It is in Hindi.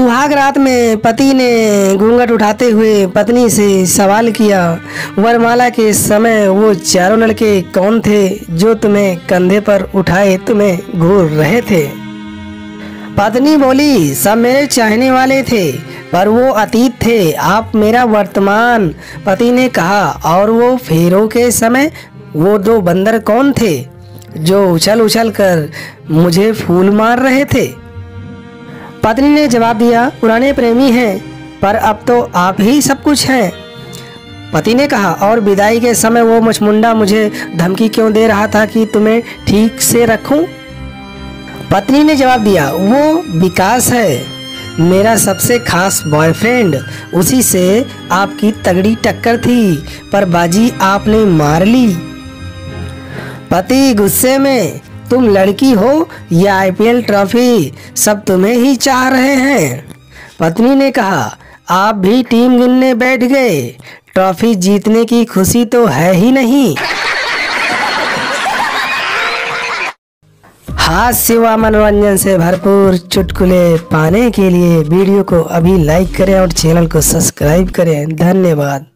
सुहाग रात में पति ने घूंघट उठाते हुए पत्नी से सवाल किया, वरमाला के समय वो चारों लड़के कौन थे जो तुम्हें कंधे पर उठाए तुम्हें घूर रहे थे? पत्नी बोली सब मेरे चाहने वाले थे, पर वो अतीत थे। आप मेरा वर्तमान पति ने कहा, और वो फेरों के समय वो दो बंदर कौन थे जो उछल उछल कर मुझे फूल मार रहे थे? पत्नी ने जवाब दिया, पुराने प्रेमी हैं, पर अब तो आप ही सब कुछ हैं। पति ने कहा, और विदाई के समय वो मुचमुंडा मुझे धमकी क्यों दे रहा था कि तुम्हें ठीक से रखूँ? पत्नी ने जवाब दिया, वो विकास है। मेरा सबसे खास बॉयफ्रेंड उसी से आपकी तगड़ी टक्कर थी, पर बाजी आपने मार ली। पति गुस्से में तुम लड़की हो या आईपीएल ट्रॉफी, सब तुम्हें ही चाह रहे हैं। पत्नी ने कहा, आप भी टीम गिनने बैठ गए, ट्रॉफी जीतने की खुशी तो है ही नहीं। हास्य व मनोरंजन से भरपूर चुटकुले पाने के लिए वीडियो को अभी लाइक करें और चैनल को सब्सक्राइब करें। धन्यवाद।